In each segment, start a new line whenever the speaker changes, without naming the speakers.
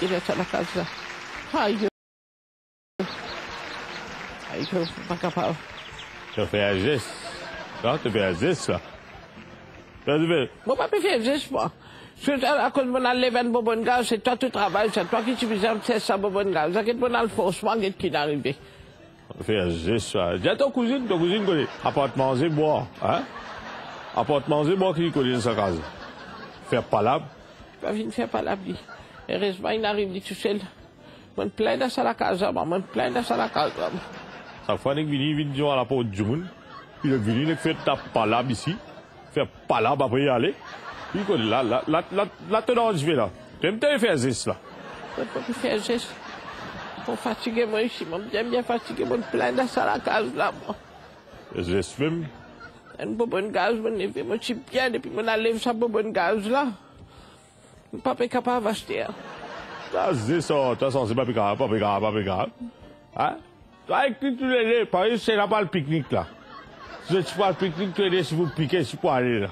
d'être à la case là. Aïe. Aïe, je suis pas capable.
Tu as fait un geste. Non, tu as fait
juste moi. C'est à cause de mon levé un bon gaz, c'est toi tu travailles, c'est toi qui tu un petit ça bon gaz. C'est que mon alphonse, qui est arrivé.
Un geste, là. Dis à ton cousine, ton cousine connaît. Apporte manger, boire, hein? Apporte manger, boire qui connaît sa case. Faire palabre.
Pas venir faire palabre, lui. Heureusement, il arrive, seul. Mon plein de ça la mon plein de ça la case.
Chaque fois que je viens, je viens à la porte du monde. Puis je viens, je fais ta palabre ici. Faire palabre après y aller. Puis là, là, là, là, là, là, je vais là. Tu aimes bien faire geste là.
Je peux plus faire geste. Pour fatiguer moi ici, moi, j'aime bien fatiguer mon plein de ça la là, moi.
Geste même.
Un bon gaz, mon effet, moi, je suis bien, depuis mon enlève ça bon gaz là. Je ne suis pas capable d'acheter.
Ça, façon, c'est pas grave, pas grave, pas grave. Hein? Toi, écoute, tu l'es, par exemple, c'est là-bas le pique-nique, là. Si tu vas le pique-nique, tu es si vous piquez, si vous aller, là.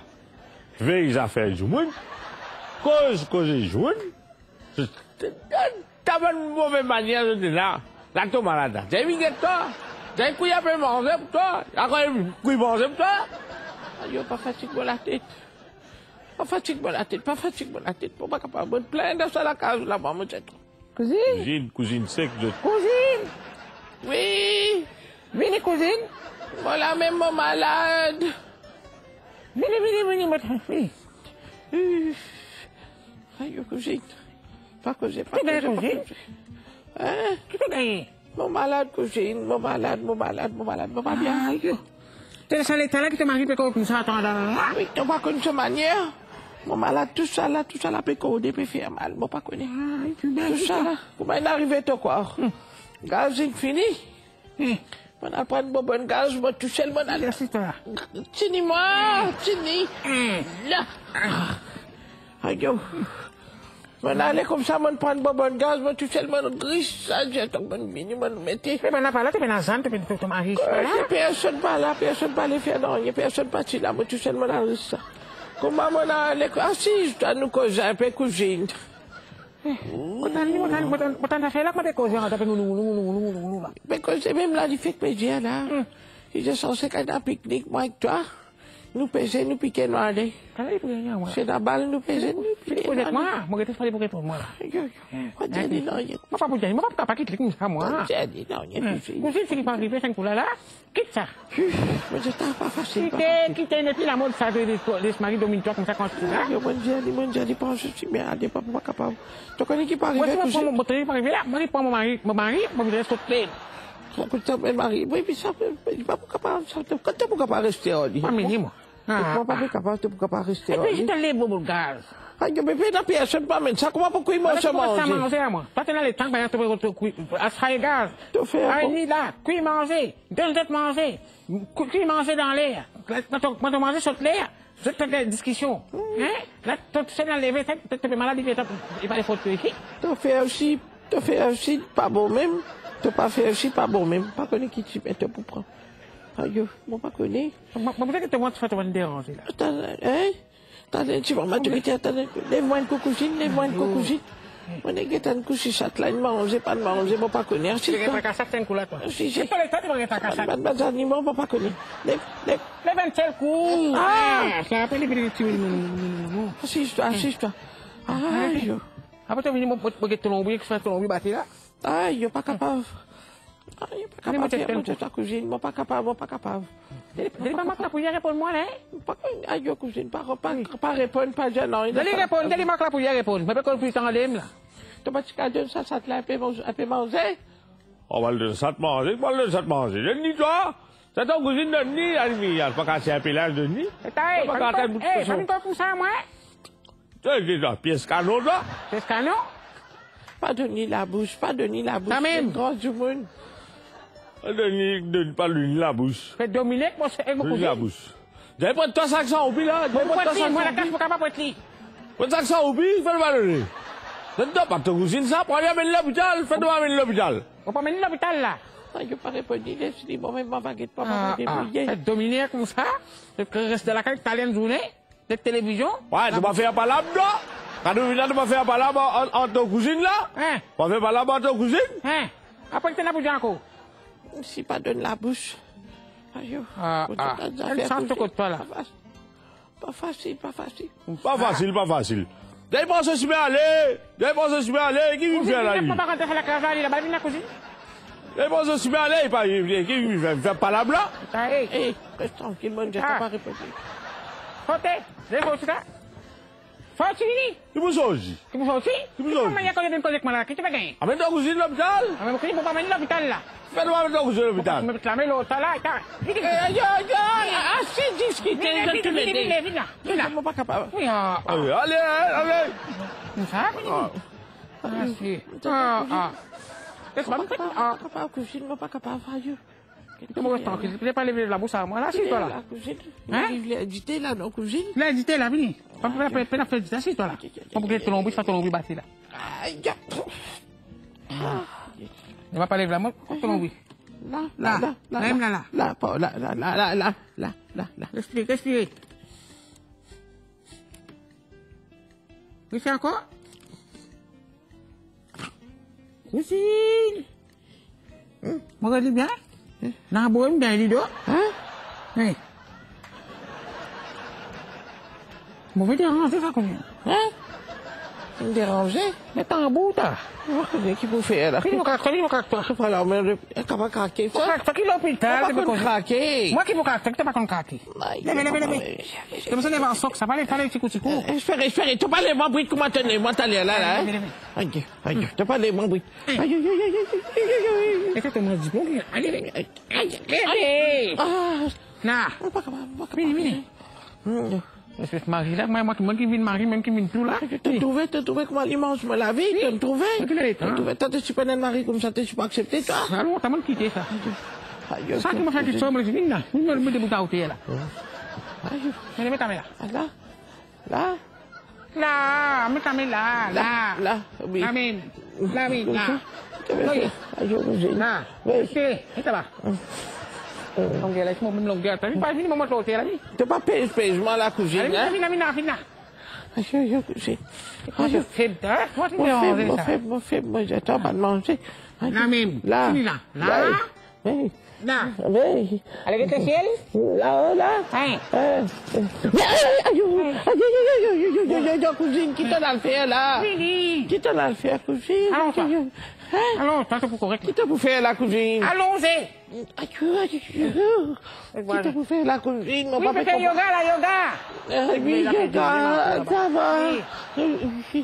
Veille les affaires du monde. Cause, cause du monde. T'as pas une mauvaise manière de dire là. Là, tu es malade. T'as vu que toi? T'as un couille à peu manger pour toi? T'as un couille manger pour toi?
Aïe, pas fatigué la tête. Pas fatigué la tête, pas fatigué la tête. Pour pas capable de plein de ça la case là, maman, c'est tout.
Cousine?
Cousine, cousine sec de...
Cousine?
Oui.
Venez, cousine?
Voilà même mon malade.
Venez, venez, venez, madame. Venez.
Aïe, cousine. Pas causé, pas
cousine?
causé. Hein?
Tu peux gagner.
Mon malade, cousine, mon malade, mon malade, mon malade, mon bien.
Aïe. Là qui te marie comme ça, attends, là.
Oui, tu pas connu cette manière. Mon malade, tout ça là, tout ça là, coder, peut faire mal, moi pas connu.
Aïe, tu m'as
Tout ça là, comment il arrive tout quoi? Gaz, il fini.
Hum.
On a pris un bon gaz, moi tout seul.
Merci, toi.
Tini moi, tini. Là. Aïe, yo. On allait comme ça, on prend un bon gaz, tout seul, mon gris, ça, j'ai ton bon mini.
Tu es pas là, tu pas dans tu.
Euh, y a personne pas là, personne pas les faire, non, y a personne parti là, moi tout seul, mon allait ça. Comment on a allé, ah si, je nous causer un peu cousine.
Là.
Mais quand c'est même là, il fait plaisir là. Il est censé qu'il y ait un pique-nique, moi avec toi. Nous paiser, nous piquer, nous aller.
T'as dit pour gagner, moi.
C'est la balle, nous paiser, nous
Tu
piquer.
peux
nous
être
aller.
moi, moi, je t'ai fallu pour répondre, moi, là.
Yo, yo. Moi, j'ai dit non, y a-
Moi, pas pour gagner, moi, pas pour quitter comme ça, moi.
J'ai dit non, y a cousine.
Cousine, c'est qui pas arrivé, c'est là, là. Quitte ça.
Mais c'était pas facile. pas
Quitter,
facile.
quitter, et puis la mode, ça, de, es là.
Yo, pas capable. Tu connais qui pas
Moi,
arrivé,
si je prends mon
cousine?
bouteille, pas arrivé là, moi, je prends mon mari, mon mari, moi, je laisse sauter.
Quand tu t'appelles mari, oui, puis ça, il pas capable, ça, quand tu pas capable de rester, on dit.
Pas. Ah,
pas capable, tu pas capable de rester,
Et puis, je te lève au gaz.
Aïe, mais fais la personne, pas, mais ça, comment pourquoi
Moi,
ça
je
manger?
à moi. Dans les temps, tu peux cuire, à se gaz.
Tu fais
Ah, est là, cuire manger, donne de manger, Cu- cuire manger dans l'air. Quand tu quand tu manges sur l'air, c'est une discussion. Hein? Là, tu sais dans les vêtements, tu es malade, il pas.
Tu fais aussi, tu fais aussi pas bon même. Tu pas fait aussi pas bon même. Pas connu qui tu pour prendre. Aïe, moi pas connu.
Peut-être que moi, tu vas te déranger, là.
Hein? Attends, tu vas lève-moi une cocousine, lève-moi une cocousine. Moi, que une couche, ça te l'a manger, pas de manger, pas connu.
Tu vas pas ça, c'est un coup là, toi.
Si, si.
Pas le temps, tu vas pas ça.
Pas de animaux, moi pas connu. Lève, lève.
Lève un seul coup.
Ah!
Un peu les petits tuer.
Assise-toi, assise-toi. Aïe,
Après, tu moi, je vais te l'ombre, que je fais ton là.
aïe, pas capable. Aïe, pas
Allez, moi,
capable, manger ta cousine, moi pas capable, moi pas capable.
Dali pas marquer la poussière pour moi, là.
Pas, aïe, cousine, pas, pas, pas répondre, pas dire non. il
Dali
pas-
répondre, dali marquer la poussière répondre. Mais pas qu'on puisse en aller, là.
Tu vas te caler ça, ça te l'a un peu mangé- un peu mangé?
On va le ça te manger, on va le ça te manger. Je dis, toi, c'est ton cousine de nid, Alvi. Il n'y a pas casser un pelage de nid. Un bout de
eh,
poisson.
pas pour ça, moi.
Tu c'est la pièce canon, là.
C'est ce canon.
Pas de ni la bouche, pas de ni la bouche.
Quand même.
C'est grand du monde.
Donne, donne pas lui la bouche.
Mais Dominique, moi, c'est.
La bouche. Pas de là? Pas de
la pour de
Pas de tasse accent fais le ballonner. Ne pas ça, prends-la, fais-le l'hôpital.
On peut amener l'hôpital là.
Ah, je parlais pas je dis, bon, mais ma baguette, pas ma
baguette. Dominique, comme ça, je à la carte, l'air journée, de télévision.
Ouais, tu ah. m'as fait un là. Quand tu viens, tu là.
Hein?
Tu m'as fait un cousine.
Hein? Après.
Si pas donné la bouche. Aïe, oh.
ah, ah.
Ça
ne pas là.
Pas facile, pas facile.
Pas ah. facile, pas facile. Dès pas je suis allé, dès pas je suis allé, qui vient faire là
Il pas rentrer la il a pas la cousine.
Dès pas je suis allé, qui vient faire pas là blanc?
Eh, reste tranquille, mon Dieu, pas
répéter. Côté, j'ai reçu ça. Forte! Tipo Jorge. Tipo Jorge?
Tipo Jorge. Como é que
eu tenho coisa com ela? Quem mãe tá cozinhando no
hospital? Cozinha no hospital lá.
Uma.
Mas
me Ah. Ah, tu n'as pas levé la bouche à moi. Là, c'est toi là. Hein?
Édité là, cousine.
Là, dis-toi là, faire ça, c'est toi là. Pas pour que ton ombre, fais ton ombre battu là.
Aïe.
Ne va pas lever la main, ton ombre.
Là,
Là,
là, là,
même là, là.
Là, là, là, là, là, là, là, là, là.
Respire, respire. Respire encore. Cousine. Mo regarde bien? なぼんだり
ど
えねえ。もう見
てやらなきゃかこに。え me dérangeait.
Mais t'es en bout, là.
Qui vous fait, là?
Qui vous craque, qui vous craque pas?
Voilà, mais elle est capable de ça?
Craque pas, qui l'hôpital? T'es pas
qu'on craquer.
Moi qui vous craque, t'es pas qu'on craquer. Lève,
lève,
lève. Comme ça, lève en soc, ça va aller, t'allais, petit coup, petit coup.
Espérez, espérez. T'as pas les membres, comment tenez, moi, t'allais, là, là. Hein? Aïe, aïe, t'as pas les membres. Hum. Aïe, aïe, aïe, aïe, aïe, aïe.
Allez, allez, allez.
Ah. Non. Pas capable, pas capable.
Mini, mini.
Hum.
Espèce de mari là, moi, moi, moi qui viens de marier, même qui viens tout là.
T'as trouvé, t'as trouvé comment il mange me la vie, t'as trouvé. T'as trouvé, t'as super un mari comme ça, t'es pas accepté, toi?
Alors, t'as mal quitté ça.
Aïe,
Ça qui m'a fait quelque chose, mais je viens là. Je me mets debout à côté là. Mais mets ta main là.
ah, là, là,
Là, mets ta main là, là.
là, oui.
La main. La main, là.
Aïe, aïe,
Là.
Oui.
Respirez. Et ça va. Longueur là, Longela
mo Je je couché.
Moi je fais d'heure. Moi je
fais moi fais moi j'attends pas de అడిగితే cozinha,
quita
na feira. Quita na feira, cozinha.
Allons, tente pour correct.
Quitte pour faire la cuisine.
Allons-y.
Quitte pour faire la cuisine, mon
oui,
papa.
Fais yoga, la yoga.
oui, yoga, ça va.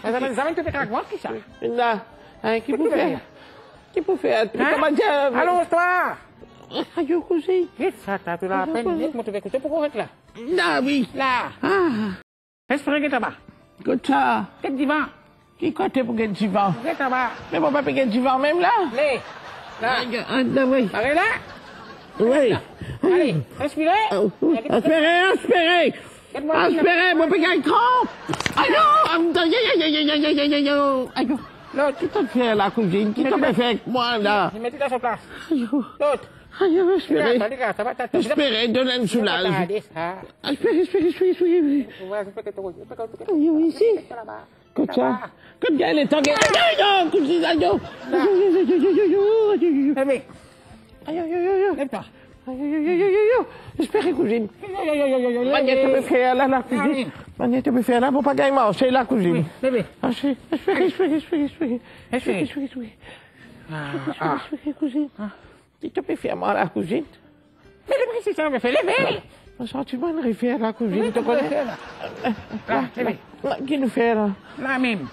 Ça va, tu te craques, qui ça?
Non, qui
pour
faire? Qui pour faire?
Allons-toi hajukusi.
Kissa, tulee
pennit,
mutta
kun te puhuit
lä. Kutsa.
Ketä vaan.
Qui pour qu'elle divan
C'est là-bas.
Mais mon papa, divan même là
Oui. Là.
Oui.
Allez là
Oui.
Allez, respirez. Inspirez, inspirez.
Inspirez, mon papa, il trompe. Ah non Aïe, aïe, aïe, aïe, aïe, aïe, aïe. L'autre, qui t'en fait là, cousine Qui t'en fait avec moi là
Je mets tout à sa place. L'autre.
Aïe,
espérez.
Espérez, donnez un soulage.
Espérez, espérez, espérez, espérez.
Aïe, ici. Comme ça. Comme ça, les tangues. Aïe, comme ça, aïe. Aïe, aïe, aïe. Aïe, aïe, Espérez, cousine. Magnette
me
fait là, la cousine. Magnette me fait là, pour pas gagner. C'est la cousine. Espérez, espérez, espérez, espérez.
Espérez,
espérez, espérez. Espérez, espérez, cousine. Dice pe fie mare acuzint.
Fele mai se seama, fele mai. Așa
ceva în referă acuzint. Nu La
ce
La ghin feră. lá mim.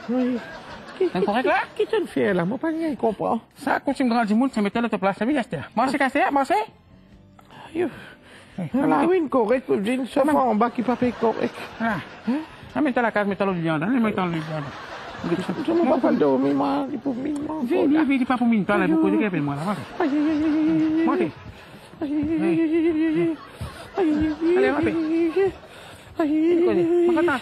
În corect la? Ce
în feră, mă pare că e copă. Să cucim dragi mult să metele te plasă bine astea. Mă
se casea, mă se? Eu. La win corect cu din să fac un
bachi ah, ah, La. Am na casa,
casă no din ah, nu mai no iară. Să mă
bag în 2000, mă, de pe mine,
mă. Vei, vei, de pe mine, toată
ai
bucurie
că
pe mă, la mare.
Mate.
Ale,
mate.
Mă
gata.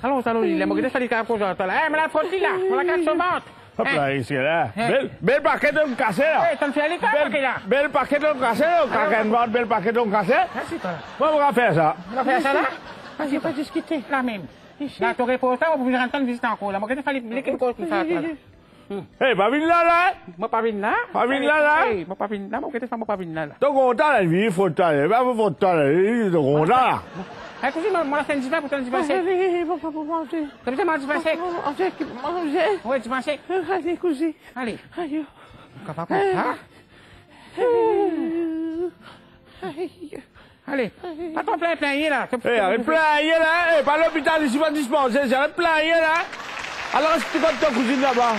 Alo, salulile, mă gândesc să ridic acolo joarta ăla. Eh, mă la fotila, mă la
cașomat. Hopla,
eh.
izquierda. Ve, ve el paquete en casero.
Eh, tan
fiel
y
Ve el de en casero. Cacanbot,
ve el paquete
en casero. Vamos a hacer
esa. ¿La hacer
esa? Así para discutir.
La même. Là? Tu on peut rentrer en visite encore. Là, moi, qu'est-ce qu'il fallait quelque chose pour ça.
Hé, pas venir là, là.
Moi, pas venir là.
Pas venir là, là?
Oui, moi, pas venir là. Moi, moi, pas venir là, là.
T'es content, la vie, faut t'aller. Pas faut t'aller. T'es content, là.
Eh, cousine, moi, moi, la fin du vin pour ton divan sec.
Allez, mon papa, manger.
T'as besoin de divan sec?
Manger, manger.
Oui, divan sec.
Allez, cousine.
Allez.
Aïe.
Comment comme ça?
Aïe.
Allez. Pas ton plein plein, là.
Hé, arrête plein, là. Hé, pas l'hôpital ici, pas dispensé. Arrête plein, là. Alors, est-ce que tu comptes ta cousine là-bas?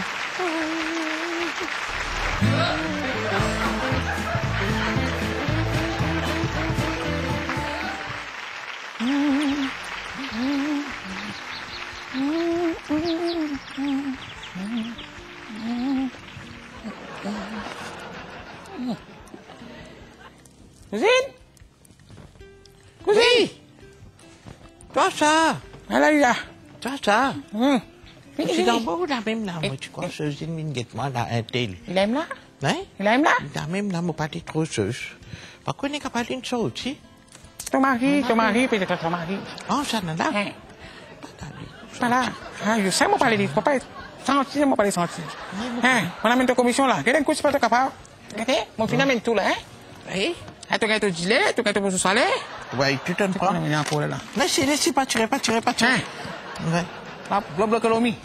Cousine? Cousine?
Toi, ça.
Allez, là.
Toi, ça.
Hum.
Je suis dans beau, la même là. Moi, tu crois, je suis une guette-moi, là, un tel.
Il aime là?
Hein?
Il aime là?
La même là, moi, pas dit trop chose. Par contre, on est capable d'une chose aussi.
Ton mari, ton mari, peut-être ton mari.
Oh, ça, là, là.
Hein? Pas là. Ah, je sais, moi, parler de. Faut pas être senti, moi, parler senti. Hein? On amène ta commission là. Quel est le coup, c'est pas capable? Ok? Mon fin amène tout là, hein?
Oui?
Ah, tu ton gilet, tu ton beau salaire.
Oui, tu t'en prends.
amène encore là.
Laissez, laissez pas tirer, pas tirer, pas tirer.
Hein?
Ouais.
Là, bloc l'économie.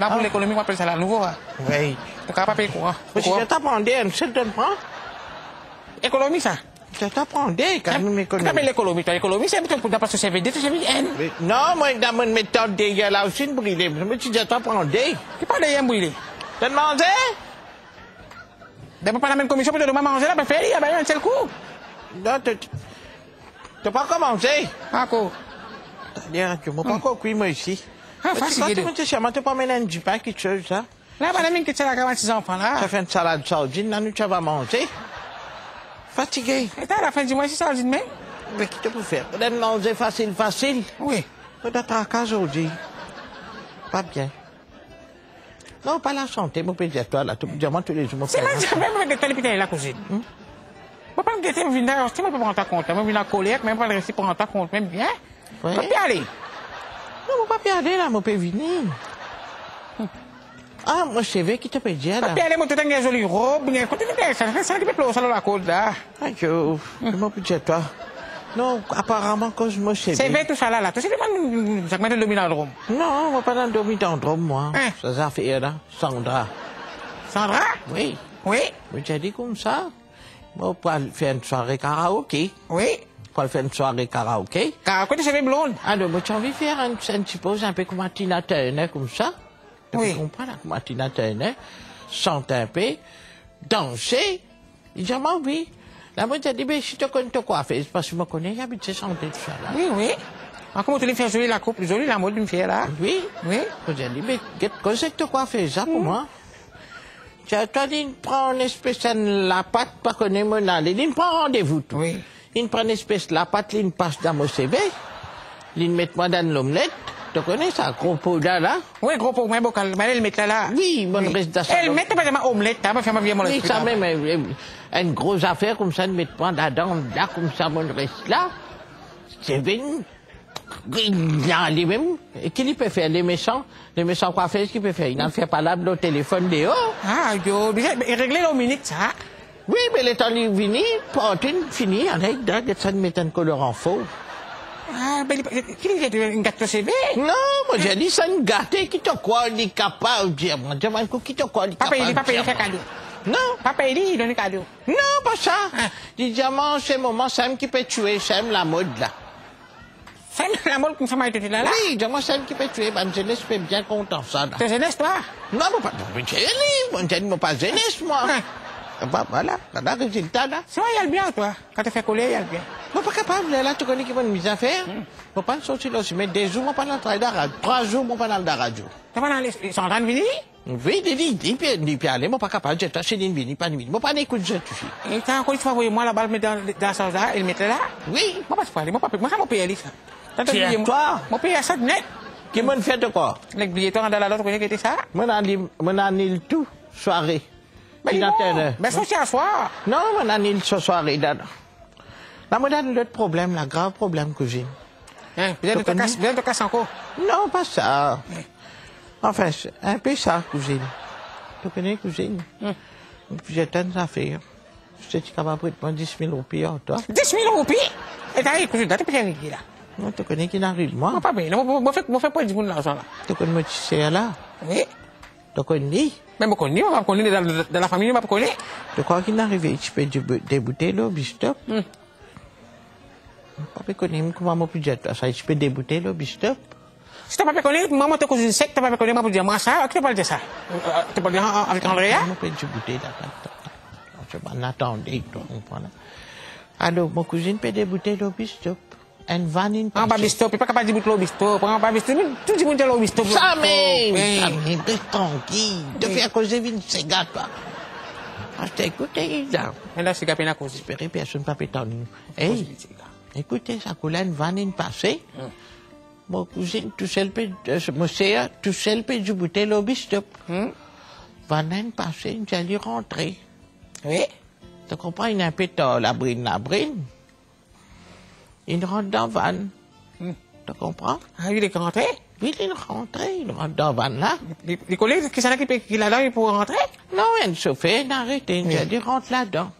Là, pour l'économie, on appelle ça la nouveau.
Oui.
Tu n'as pas payer quoi?
Mais si je t'apprendais, un seul te prend.
Économie, ça.
Je t'apprendais quand même
Tu
économie.
appelles l'économie, toi. L'économie, c'est pour d'après ce CVD, CVN.
Mais Non, moi, dans mon méthode, il y a là aussi une brûlée. Mais tu dis, t'apprendais.
Tu parles de yam brûlé.
T'as demandé?
D'abord, pas la même commission, peut-être demain manger là, ben, il y a un seul coup.
Non, t'as... T'as pas commencé.
Encore.
C'est-à-dire que moi, pas encore cuit, moi, ici.
Ah,
Mais tu tu sais, moi, t'as pas mélanger du pain, quelque chose, ça.
Là, madame, qui tient la 46 enfants là.
Ça fait une salade sardine, là, nous, tu vas manger. Fatigué.
Et à la fin du mois, c'est je dis même.
Mais qui te peut faire? Peut-être manger facile, facile.
Oui.
Peut-être à casa aujourd'hui. Pas bien. Non, pas la santé, mon pédiatre, toi, là. Tu moi, tous les jours, mon
C'est là, c'est même avec l'hôpital la cousine. Pas me guetter, je viens d'ailleurs, je ne peux pas prendre compte. Moi, je viens à colère, même pas le rester prendre compte, même bien.
Ouais.
Pas bien aller.
Non, mon papier aller, là, mon père venir. Ah, moi, je qui te peut dire,
Pas
là.
bien aller, moi, tout un jolie robe, écoute, ça fait ça qui peut pleurer sur la côte là.
Mon pédiatre, toi. Non, apparemment, quand je me sais
C'est vrai tout ça là, là. Tu sais, comment ça met le dominandrome.
Non, moi, pas dans le dans drôme, moi.
Hein?
Ça, ça fait, là, Sandra.
Sandra?
Oui.
Oui.
Mais j'ai dit comme ça. Moi, pour aller faire une soirée karaoké.
Oui.
Pour aller faire une soirée karaoké.
Car, quand tu savais blonde.
Alors, moi, j'ai envie de faire un, un petit pause un peu comme Tina Turner, comme ça. Tu
Oui.
comprends, là, comme Tina Turner. Chanter un peu, danser. Il dit, ah, moi, oui. Là, moi, j'ai dit, mais si tu connais ton coiffeuse, parce que je me connais, j'habite à chanter tout ça, là.
Oui, oui. Ah, comment tu les fais jolie la coupe, jolie la mode de me faire là?
Oui.
Oui.
J'ai dit, mais qu'est-ce que tu coiffeuse, ça, pour moi? Tu as toi, il prend une espèce de la pâte, pas connaître mon aller. Il prend rendez-vous, tout.
Oui.
Il prend une espèce de la pâte, il passe dans mon CV. Il met moi dans l'omelette. Tu connais ça, gros pot là, là?
Oui, gros pour moi, bocal. Mais elle met là là.
Oui, bonne reste dans
Elle met pas ma omelette, hein, faire ma vie
Oui, ça
là.
même, une grosse affaire comme ça, de mettre moi là-dedans, là, comme ça, mon reste là. C'est venu. Il y a les mêmes. Et qui il peut faire? Les méchants? Les méchants coiffeurs, qui peut faire? Il n'en fait pas là, le téléphone dehors.
Ah, yo, déjà, mais régler la minute, ça.
Oui, mais le temps est venu, Pontine, fini, avec, là, ça de mettre un en faux.
Ah, ben, qui dit une gâteau CV?
Non, moi j'ai dit ça une gâté qui te croit il est capable de. Moi, demande qui te croit il est
Papa,
capable
il est
de
papa, il
dire.
fait cadeau.
Non,
Papa, il dit, il donne cadeau.
non, pas ça. Dis diamant, c'est moment, Sam qui peut tuer, Sam la mode là.
La ça été là, là.
Oui, diamant, Sam qui peut tuer, ben jeunesse fait bien content ça.
T'es jeunesse, toi?
Non, mais pas, mais j'ai dit, moi pas jeunesse moi. Ah, Bah, voilà, voilà le résultat là.
C'est vrai, il y a le bien, toi. Quand tu fais coller, il y a le bien.
Moi pas capable, là, tu connais qui m'a mise à faire. Moi pas sortir là, mais des jours, moi pas dans la radio. Trois jours, moi pas dans la radio.
T'es pas dans les... Ils sont en train de venir?
Oui, il dit, il dit, il dit, aller, moi pas capable, j'ai taché d'une vie, pas d'une vie. Moi pas d'écoute, je suis.
Et t'as encore une fois moi la balle dans, dans et le mettre là?
Oui.
Moi, pas de aller, moi, pas, moi, ça m'a payé, ça. Moi, payé à ça de net.
Fait de quoi?
Les billets, toi, dans la lotte, qui était ça?
Moi, on a le tout, soirée.
Mais non. Ça, c'est à soir.
Non, on a le ce soirée. Là, là moi, j'ai l'autre problème, là, grave problème j'ai.
Hein, êtes de casse, êtes de casse encore.
Non, pas ça. Enfin, un peu ça, cousine. Tu connais, cousine J'ai tant d'affaires. Je suis capable de prendre 10 000 roupies toi.
10 000 roupies. Et t'as dit, cousin, t'as pas rien là.
Connais qui n'arrive, moi.
Moi, pas bien. Moi, moi, fais, moi, fais pas 10 000 l'argent là.
Tu connais mon petit là?
Oui.
Tu connais
Mais je connais, moi, je connais dans, dans, dans la famille, je connais.
Tu crois qu'il n'arrive? Tu peux débouter le bistop? Papa connaît comment je peux dire ça. Tu peux débouter le bistop?
Si t'as pas connu, maman te cousine sec, t'as pas connu, maman moi ça, qui te parle de ça? Tu parles avec Andrea?
Je peux débouter là. Je m'en attendais, tu comprends Alors, mon cousine peut débouter le bistop. En vanine
Ah, pas bisto, pas capable de dire le bisto, pas pas bisto, tout le monde le bisto.
Ça même,
Oui.
ça même, reste tranquille. De faire causer une cigare, toi. Ah, je t'ai écouté, là.
Et là, c'est capé na cause.
J'espérais personne pas nous. Hey, écoutez, ça coule une vanine passée. Mon cousine, tout seul peut, mon sœur, tout seul peut du bouteille au bistop. Vanine passée, j'allais rentrer.
Oui.
Tu comprends, il a un peu la brine, la brine. Il rentre dans la vanne. Tu comprends?
Ah, il est rentré?
Oui, il rentre, il rentre dans la vanne là.
Les les collègues qui sont là, qui qui là là pour rentrer?
Non, elle chauffait, a arrêté, elle a dit rentre là-dedans.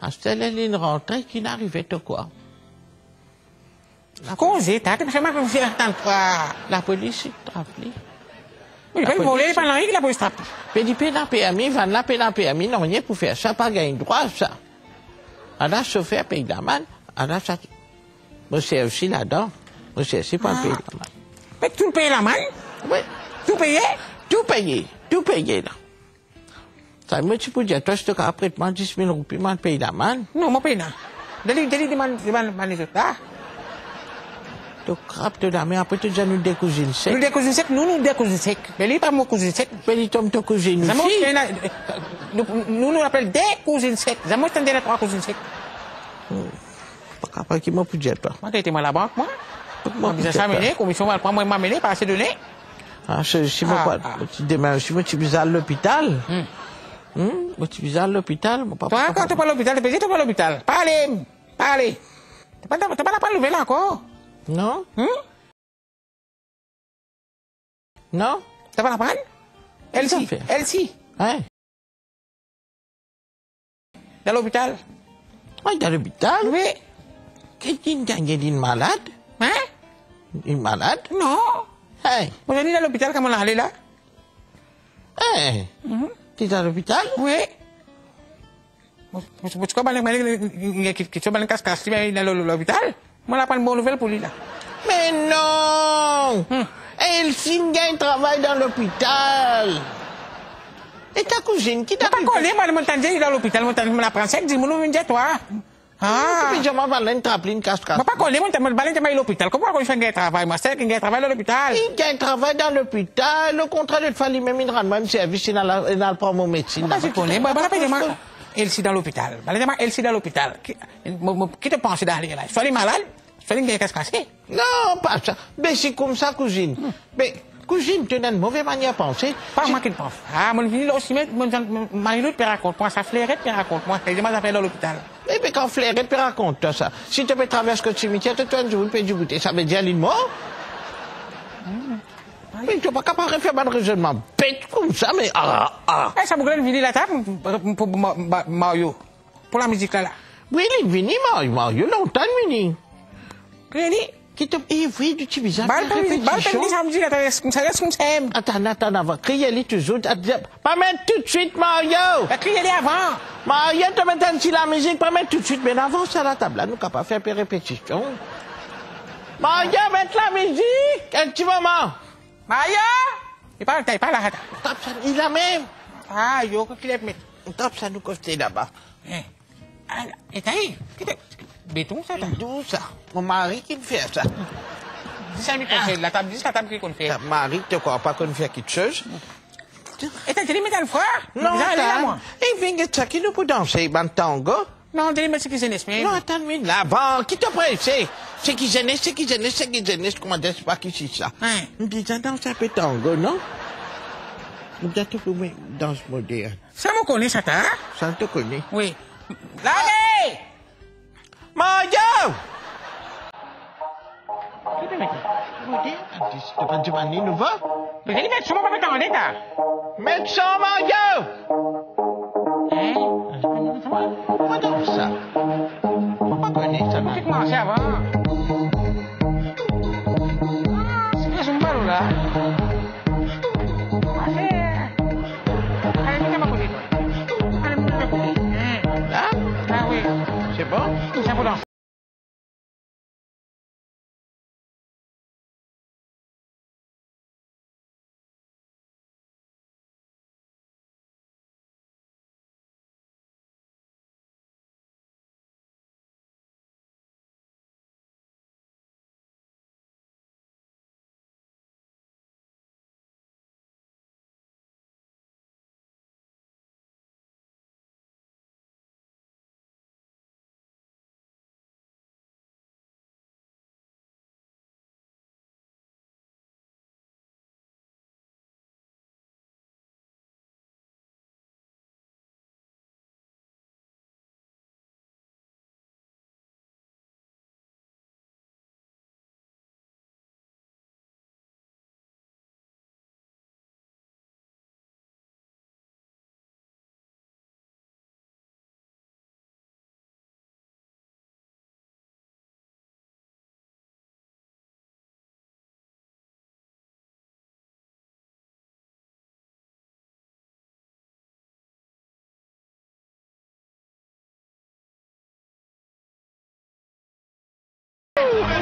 En ce temps, elle est rentrée, qui n'arrivait de quoi?
Attends quoi.
La police est rappelée.
Il peut voler pendant qu'il la police trappe.
Puis il peut n'a permis, van n'a pas permis, non, rien pour faire ça, pas gagner droit, ça. Elle a chauffeur paye d'amende, elle a ça. C'est aussi là-dedans. C'est aussi pas d'amende.
Mais tout paye la main,
Oui,
tout payé?
tout payé, tout payé, là. Ça, tu peux dire, toi, je te après, moi, 10 000 roupies, moi, paye d'amende.
Non, mon paye non. Dali, dali, demande, demande, demande les autres. Ah,
Tu crapes de la main, après, tu déjà nous des cousines
nous des cousines secs, nous, nous des cousines secs. Mais lui, pas mon cousine sec.
Tombe aussi.
a- nous, nous, nous appelle des cousines secs. C'est des trois cousines secs.
Pas capable qui m'a dire, toi.
Moi, j'ai été mal à la banque, moi.
Moi,
Moi, ça mené, commission, mal, moi, m'a mené, pas assez donné.
Ah, je, moi,
Ah,
quoi, tu tu vis à l'hôpital. Hum, tu à l'hôpital, mon papa.
Toi, quand tu vas à l'hôpital, tu peux pas à l'hôpital. Pas aller, pas aller. T'as pas, t'as pas la pas encore.
Non?
Hum?
Non?
T'as pas la prendre? Elle
Qu'est-ce
si, elle si, dans l'hôpital.
Moi, dans l'hôpital.
Oui.
Quelqu'un qui a une malade?
Hein?
Une malade?
Non.
Hein?
Moi, j'ai dit dans l'hôpital, comment on allé là?
Hein? Tu es à l'hôpital?
Oui. Moi, moi, tu vois, balik, balik, qui tu vas casse-casse, tu vas dans l'hôpital. Moi, la pas une bonne nouvelle pour lui là.
Mais non! Elle signe un travail dans l'hôpital. Et ta cousine qui t'a
Pas collé, moi, mon tante, dans l'hôpital, mon tante, me la prend sec, dis-moi, nous, viens toi. Ah.
Tu peux jamais avoir une trapeline casse-casse.
Ma pas collé, mon tante, me balance, à l'hôpital. Comment on fait un travail, moi, c'est un travail dans l'hôpital.
Il y a un travail dans l'hôpital, le contrat de famille, même il rend même service, il n'a il n'a pas mon médecine.
Pas si connais, bah, pas moi. Elle si dans l'hôpital. Balance, elle si dans l'hôpital. Qui te pense d'aller là? Sois malade? Sois une casse-cassée?
Non, pas ça. Mais c'est comme ça, cousine. Mais, cousine, tu as une mauvaise manière de penser.
Pas moi qui le pense. Ah, mon fils aussi, mon Marie-Lou te raconte moi, ça flairette te raconte moi. Elle dit, moi, ça fait dans l'hôpital.
Et puis quand Flair, tu raconte toi ça. Si tu peux traverser le cimetière, tu as un jour, peux goûter. Ça veut dire l'île mort. Mais tu n'es pas capable de faire un raisonnement bête comme ça, mais ah, ah.
Eh, ça vous venir la table pour Mario? Pour la musique là, là.
Oui, il est venu, Mario, Mario, longtemps, venu.
Réli?
Qui te, eh
ça.
Attends, attends, avant. Criez-les toujours. Pas mettre tout de suite, Mario.
La crier avant.
Mario, mettre si la musique, pas mettre tout de suite, mais avance à la table. Là, nous faire des répétitions. Mario, mettre la musique. Un petit moment.
Maya! Il parle, il parle.
Tape ça, il a même.
Ah, yo, qu'il est, mais.
Tape ça, nous côté là-bas.
Eh. Ah, et t'as? Béton, ça.
D'où ça? Mon mari qui me fait ça.
Dis ça, qu'on fait. La table, dis la table qu'on fait.
Ta mari, tu crois pas qu'on fait quelque chose?
Et t'as dit, mais t'as le froid?
Non,
là, moi.
Et viens ça qui nous peut danser, ban tango.
Non, dis, mais c'est qui c'est n'est-ce
Non, attends, mais là-bas, qui te presse? C'est qui jeunesse, c'est qui jeunesse, c'est qui jeunesse, comment c'est pas qui c'est ça?
Hein.
On dit ça danse un peu tango, non? Ça pour moi, danse moderne.
Ça me connaît, ça, t'as?
Ça te connaît.
Oui. Allez!
Maju! Dur bir bakayım. Bu değil
kardeş. Yabancı mahalleyi Nuva. Beni ben şuma baba tamam da.
Mezzo maju!
Eh?
Tamam. Madem sen. Baba koy ne sana.
Çıkma aşağı bak. 보다.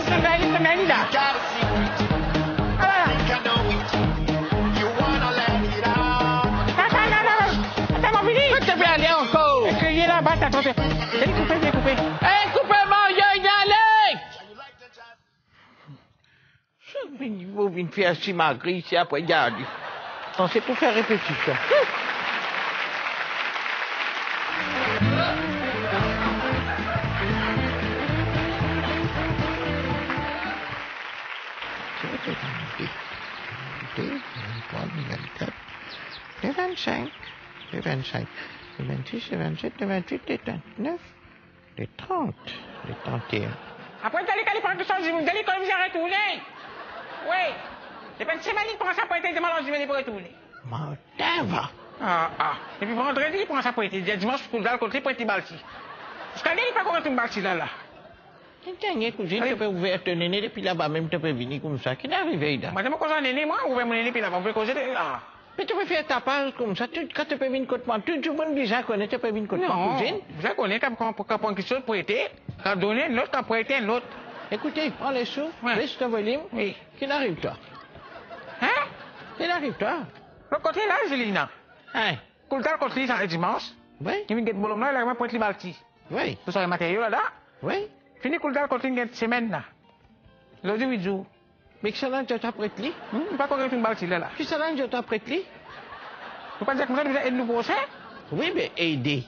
Semaine, semaine là. Coupé.
Coupez-moi, une! Je vais vous une fille à ciment c'est après garder. On s'est pour faire répétition. 25, le 26, le 27, le 28, le 29, le 30, le 31.
Après, t'as les qui sont du monde. T'as les califans qui retourner. Oui. C'est pas une semaine pour ça pour être dimanche, dimanche pour retourner.
Whatever.
Ah, ah. Et puis vendredi, il prend ça pour être dimanche pour le côté pour être balti. Qu'il n'est pas qu'on retourne balti là, là.
Tiens, cousine, tu peux ouvrir ton nez depuis là-bas, même tu peux venir comme ça. Qui est arrivé là?
Moi, je me cause un aîné, moi, ouvert mon aîné, puis là, on peut causer de... Ah.
तुझ्या तापाल तुमचं का ते पेमीन कोट मा तुझं पण गिजा
कोणे
ते
पेमीन कोट मा तुझे जा कोणे का का पंकी सोल पोयते का दोने lot का पोयते lot
écoutez prends les sous baisse ton volume.
Oui.
Qu'il arrive toi?
Hein?
Qu'il arrive toi?
Le côté là Julina
hein?
Kultar côté ça dimanche.
Oui
il là il a
oui
tout ça les matériaux là là.
Oui
fini côté une semaine là. Le jours
Michelangelo Pretley,
hmm? pas correct une balle là là.
Michelangelo Pretley.
Vous pas dire que vous avez nous prochain
Oui, mais aider.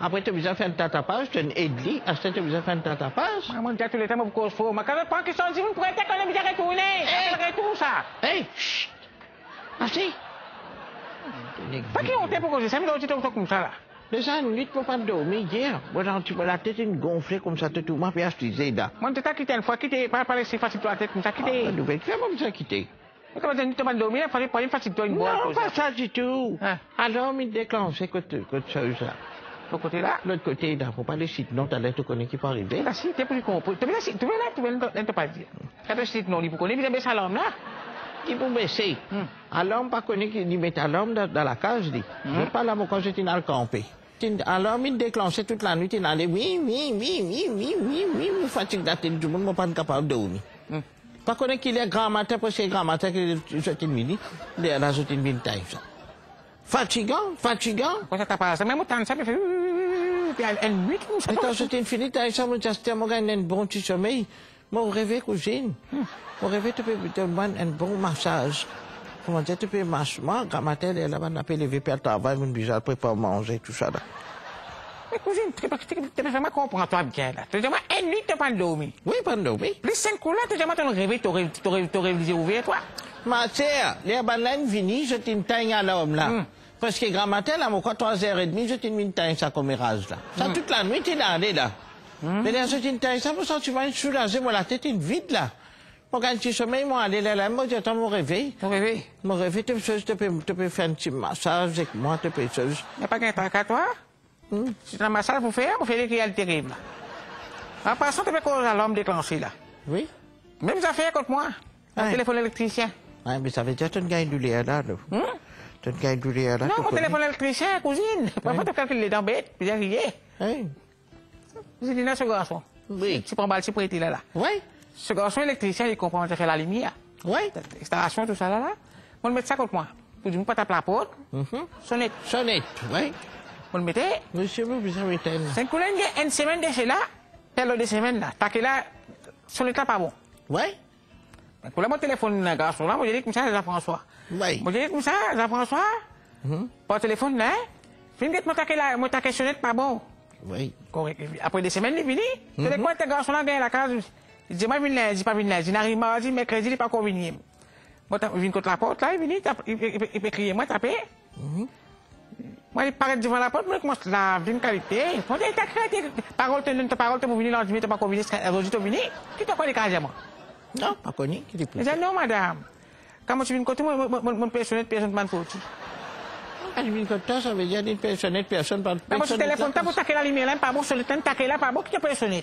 Après, tu as fait un tatapage, tu as aidé, acheté, tu as fait un tatapage.
Maman, tu as tous les temps, mais pourquoi je fais Mais je prends qu'ils sont vous pourrez être qu'on retourner. Hey. ça.
Hey, chut. Assez.
Pas ont été pour que je sais, mais tu as comme ça là.
Déjà, une nuit pour pas dormir hier. Tu la tête une gonflée comme ça, tout m'a fait acheter Zeda.
Moi, t'as quitté une fois, quitté, pas parler si facile la tête, comme ça,
Ah,
quitté.
pas de nouvelle. Tu vas pas besoin de quitter.
Mais comment tu t'as pas dormi, il fallait pas une facile toi une boîte.
Non, pas ça du tout.
Hein?
Alors, il déclenche, c'est là.
De côté là?
L'autre côté, là, faut pas le site, non, t'as l'air de connaître qui peut arriver.
Là, si, t'es plus compris. Tu veux là, tu veux là, tu veux là, tu pas dire. Quand tu sais, non, il l'alarme là?
Qui baisser.
Hmm.
Alors, pas connu qui dit mettre l'alarme dans, dans la cage, dit. Je parle là, moi, quand j'étais dans le campé alors mi déclenché toute la nuit il allait oui oui oui oui oui oui oui mi fatigue d'attendre du monde mo pas capable de dormir pas connaît qu'il est grand matin parce que c'est grand matin qu'il est midi il est dans une midi taille fatigant fatigant
quoi ça t'a pas ça même temps ça me fait puis elle nuit comme ça
quand j'étais fini taille ça me juste moi gagner un bon petit sommeil Moi, mon rêver cousine mon rêver te peux te demander un bon massage Comment dire, tu peux marcher. Moi, grand matin, elle est là-bas, on a lever, puis elle travaille, une bizarre, prépare manger, tout ça, là.
Mais cousine, tu pas vraiment comprendre toi bien là. Tu dis, moi, une nuit, tu pas dormi.
Oui, pardon, oui.
Plus cinq coups là, tu dis, moi, tu rêvé, tu rêvé, les yeux ouverts, toi.
Ma sœur, les bananes vini, je taille à l'homme, là.
Hmm.
Parce que grand matin, là, moi, quand 3h30, je taille, ça, comme rase, là. Ça, toute la nuit, t'es là, là. Mais là, je taille, ça, pour ça, tu vas soulager, moi, la tête est vide, là. Moi, quand je suis sommeil, moi, aller là, là, moi, j'attends mon réveil.
Ton réveil.
Mon réveil, tu peux, tu peux, tu peux faire un petit massage avec moi, tu peux, tu
Y a pas qu'un truc à toi? Tu as un massage pour faire, pour faire des criades terribles. En passant, tu fais cause à l'homme déclenché, là.
Oui?
Même affaire contre moi. Un
Ouais.
téléphone électricien.
Ouais, mais ça veut dire que tu as une gagne du lait là, là.
Hum?
Tu as une gagne du lait là.
Non, mon téléphone électricien, cousine. Parfois, tu calcules les dents bêtes, puis j'ai rié. J'ai dit, non, ce garçon.
Oui.
Tu prends balle, tu prêtes là, là.
Oui?
Ce garçon électricien, il comprend faire la lumière.
Oui?
Installation, tout ça, là, là. Moi, le mettre ça contre moi. Pour dire, pas taper la porte.
Mhm.
Sonnette.
Sonnette, oui?
Moi, le mettais.
Monsieur, vous, vous avez été...
C'est y a une semaine de là. Période de semaine, là. T'as que là, sonnette là, pas bon.
Oui?
Pour là, mon téléphone, le garçon, là, moi, j'ai dit comme ça, Jean-François.
Oui.
Moi, j'ai dit comme ça, Jean-François. Par téléphone, là. Fin de mon taquet là, mon taquet sonnette pas bon.
Oui.
Correct. Après des semaines, il est fini. Tu sais quoi, tes garçons là, gagne la case? Il dit, moi, il vient lundi, pas venu lundi. Il arrive mardi, mercredi, il n'est pas encore venu. Moi, il vient contre la porte, là, il vient, il, il, il peut crier, moi, taper. Moi, il paraît devant la porte, moi, il commence la vie une qualité. Moi, il t'a créé, parole, t'es ta parole, t'es venir lundi, t'es pas encore venu, aujourd'hui, t'es venu. Qui t'a cases, moi?
Non, pas connu. Qui dit plus?
Il dit, non, madame. Quand tu viens côté, moi, mon personnel, personne ne m'a foutu.
Quand je viens comme ça, veut dire une personne, personne, pas
Quand moi, tu téléphones, t'as pour taquer la lumière, là, pas bon, sur le temps, taquer là, pas bon, qui t'a personnel?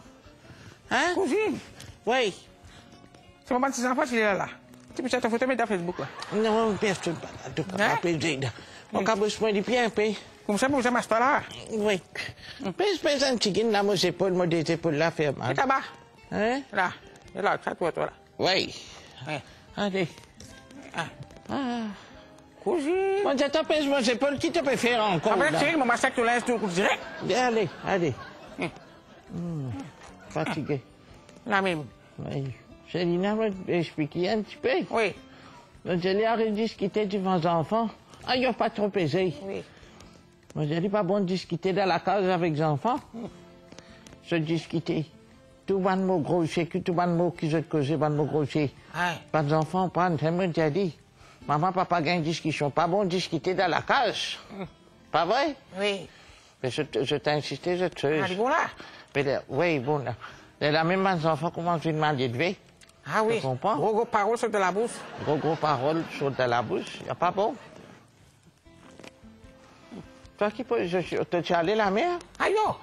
Hein?
Cousine.
Oui.
C'est mon petit enfant qui est là, là. Tu peux ta photo, dans Facebook, là.
Non, personne pas là. Tu peux
Hein?
pas là. Mon cabouche, moi, du pied, un peu.
Comme ça, vous avez ma là.
Oui. Pèse, pèse un chicken là, moi, épaules, moi, des épaules là, fait mal.
Là-bas.
Hein?
Là. Et là, ça, toi, toi, là.
Oui.
Ouais.
Allez.
Ah.
Ah.
Cousine.
Moi, je te pèse mes épaules, qui te peut faire encore,
Après, tu sais, mon massacre, tu laisses tout direct.
Allez, allez.
Hum.
Fatigué.
La même.
Oui. Célina m'a expliqué un petit peu.
Oui.
Donc, arrêté de discuter devant les enfants. Ah, il a pas trop pesé.
Oui.
Moi, je dis pas bon de discuter dans la case avec les enfants. Je discuter. Tout le mot grossier, tout le mot qui se causé, ban mot grossier. Pas d'enfants, pas de j'ai dit. Maman, papa, gagne une discussion. Pas bon de discuter dans la case. Pas vrai?
Oui.
Mais je, t'ai insisté, je te
Ah, bon,
oui, bon, là. Mais la même les enfants commencent demander de vie.
Ah oui.
Comprends?
Gros, gros parole sur de la bouche.
Gros, gros paroles sur de la bouche. Y a pas bon? Toi qui peux, je, je, tu es allé la mer?
Ah, yo.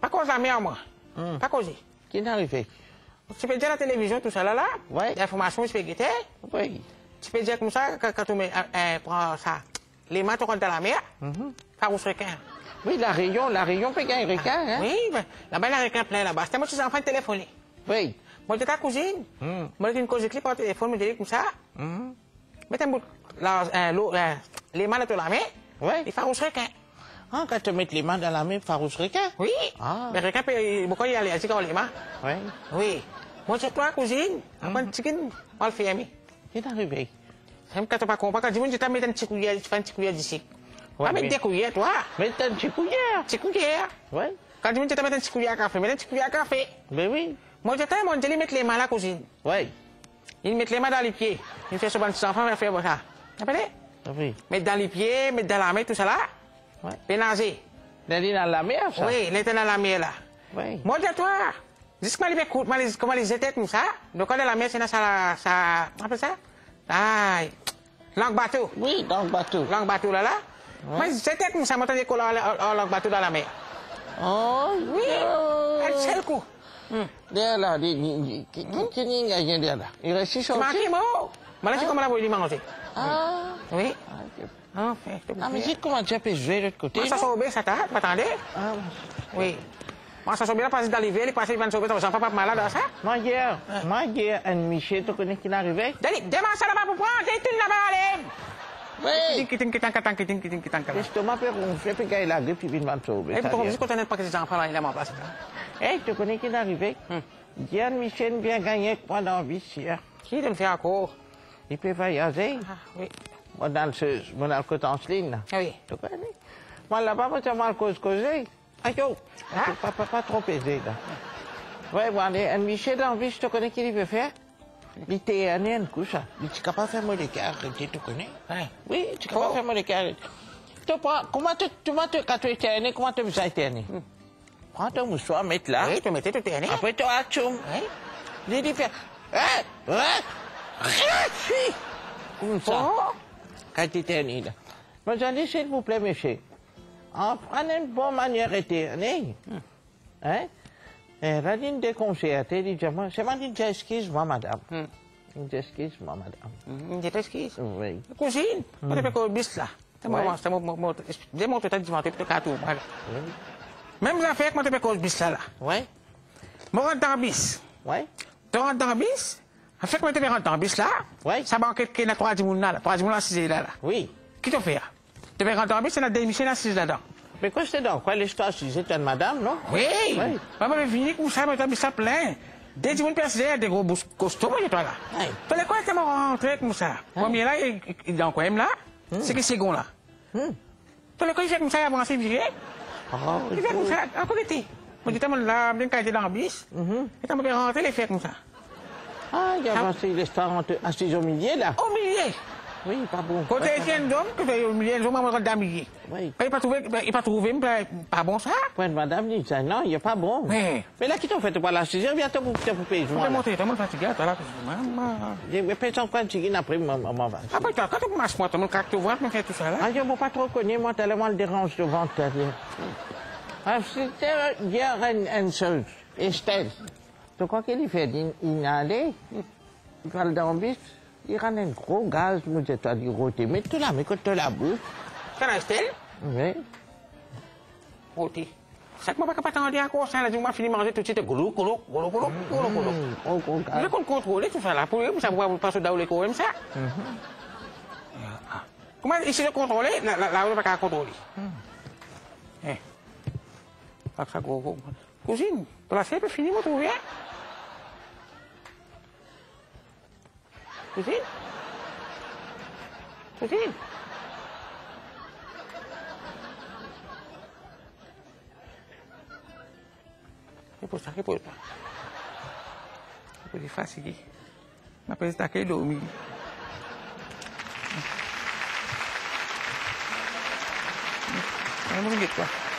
Pas cause la mère, moi. Pas cause.
Qui est arrivé?
Tu peux dire la télévision, tout ça, là, là.
Ouais.
L'information, tu peux guetter.
Oui.
Tu peux dire comme ça, quand, quand tu mets, euh, euh, prends ça, les mains, tu rentres dans la mer, par où requin.
Oui, la rayon, la rayon gagner requin, hein?
Oui, ben, là-bas, il y a plein là-bas. C'était moi, tu es en train de téléphoner.
Oui.
Moi, j'étais ta cousine. Moi, j'ai une cause de clip par téléphone, me dit comme ça. Mettez un bout, là, euh, l'eau, euh, les mains dans la mer,
Ouais.
il farouche requin.
Ah, quand tu mets les mains dans la mer, farouche requin?
Oui.
Ah.
Le requin pourquoi il y a les, quand les mains?
Oui.
Oui. Moi, c'est toi, cousine. Après, un chicken, on le fait aimer.
Qui est arrivé?
Même quand tu pas compris, quand tu dis, tu mis un petit cuillère, tu fais un petit cuillère d'ici.
Ouais. Mais t'as une petite cuillère.
Petit cuillère.
Oui.
Quand tu dis, tu mets un petit cuillère à café, cuillère à café.
Mais oui.
Moi, je t'aime, on dit, mettre les mains à la cousine.
Oui.
Il met les mains dans les pieds. Il fait sur petit enfant, il fait ça. Comprenez?
Oui.
Mettre dans les pieds, mettre dans la main, tout ça là.
Ouais.
Puis nager.
D'aller dans la mer, ça?
Oui, était dans la mer là.
Oui.
Moi, dis toi, dis que je écoute, comment les étaient comme ça. Donc, quand la mer, c'est ça, ça, appelle ça? Ah, langue bateau.
Oui, dans le bateau.
Langue bateau là là. Moi, c'était comme ça, moi, t'as qu'on a langue bateau dans la mer.
Oh,
Oui, un seul coup.
Derrière là, di- di- di- qui qui- qui n'y gagne derrière là? Il reste six
Tu m'as
sorties?
dit, moi. Maintenant, c'est comment la voulu manger.
Ah.
Oui.
Ah, ok.
Enfin, je te
Ah, mais
confie.
dis comment tu as pu jouer de l'autre côté?
Moi, ça
non?
sauvé, ça t'a, vous attendez?
Ah,
Oui. Moi, ça sauvé, là, passé dans l'hiver, il passé, il va sauver, j'en pas malade, hein, ça?
moi hier, moi hier, un Michel, tu connais qui est arrivé?
Dali, démarre ça là-bas pour prendre, j'ai une là-bas, allez!
L'estomac puis il va me sauver.
Et
ça
pourquoi
vient.
vous êtes content pas que ces enfants là, il est en place?
Hey, tu connais qui est arrivé? Diane Michel vient gagner avec moi dans bis hier.
Qui donne faire encore
Il peut voyager.
Ah, oui.
Moi, dans le, moi, dans.
Ah oui.
Tu connais? Moi, là-bas, moi, tu mal cause. Aïe, yo.
Ah.
Pas, pas, pas trop aisé, là. Ouais, bon, allez, un Michel dans bis, tu connais qui il peut faire? Ça. Il est capable de faire moi les carrés, tu connais? Oui, tu moi les carrés. Tu prends, comment tu, tu, comment tu, quand tu comment tu? Prends ton mouchoir, mets là.
Oui, tu mettais terrain.
Après, tu.
Oui.
J'ai dit faire. Hein? Hein? Hein? Comme ça.
Oh.
Quand tu là. S'il vous plaît, monsieur. En prenant une bonne manière éternée. Hein? Et la ligne des conseillers, elle dit, moi, c'est ma dit, excuse-moi, madame. Excuse-moi, madame.
Je t'excuse.
Oui.
Cousine, tu fais quoi bis là C'est
Ouais.
moi, c'est moi, moi, je montre ta dimanche, tu as tout. voilà. Même l'affaire, moi, tu fais quoi bis là là
Ouais?
Moi, rentre dans le bis.
Ouais?
Tu rentres dans le bis? En fait, moi, tu rentres dans le bis là.
Ouais.
Ça banque qui est trois dix là, là, trois dix là, six là.
Oui.
Qui te fait Tu fais rentrer dans le bis, c'est la démission six là-dedans.
Mais quoi, c'est donc? Quoi, l'histoire, si c'était une madame, non?
Oui.
Oui.
Maman, mais fini comme ça, mais tu as mis ça plein. Dès que des gros costauds, moi, là. Les quoi, tu m'as rentré comme ça? Premier là, il il est dans quoi, là C'est qui second là
Hmm.
Tu les quoi, il fait comme ça, il avance, il vient?
Oh,
Il fait comme ça. Moi, j'étais là, bien quand j'étais dans le bis. Quand rentré, il fait comme ça.
Ah, il a avancé l'histoire entre assis au milieu, là.
Au milieu.
Oui, pas bon.
Dom, côté au milieu, je m'en rentre dans le milieu.
Oui.
Il n'a pas trouvé, il n'a pas trouvé, mais pas bon ça.
De madame dit ça, non, il n'est pas bon.
Oui.
Mais là, qui t'ont fait pas la bientôt pour te payer.
Je vais monter, tu es fatigué, tu es là. Maman.
Mais personne quand tu après, maman va.
Après, quand tu marches, moi, tu me tu vois, tu me fais tout ça là.
Ah, je ne pas trop connaître, moi, tellement le dérange. Ah, c'était hier une, chose, Estelle. Tu crois qu'il fait il, il allait, il va dans le bus, un gros gaz, moi, je t'ai dit, gros, t'es, mais tu l'as, mais quand tu la bouche.
Tu es Estelle
Oui.
Ça ne m'a pas dire encore ça, là, je m'ai fini de manger tout de suite. Goulou, goulou, goulou, goulou, goulou, goulou.
Gros
Je vais contrôler tout ça là, pour savoir vous passer dans les cours comme ça. Ah. Comment ici je contrôle Là, là, on ne peut pas contrôler. Eh. Pas que ça, gros, gros. Cousine, la fini, moi, trouver. Cousine Cousine Repousa, repousa. Repousa fatigué. Ma pèse d'accueil dormi. Vamos ver, quoi.